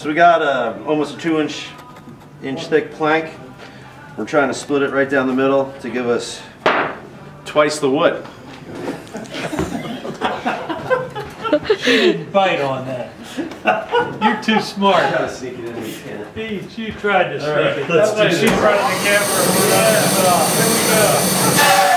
So we got a, almost a two inch, inch thick plank. We're trying to split it right down the middle to give us twice the wood. She didn't bite on that. You're too smart. Gotta sneak it in you. She, she tried to sneak right, it. let's That do it. this. running the camera. Here we go.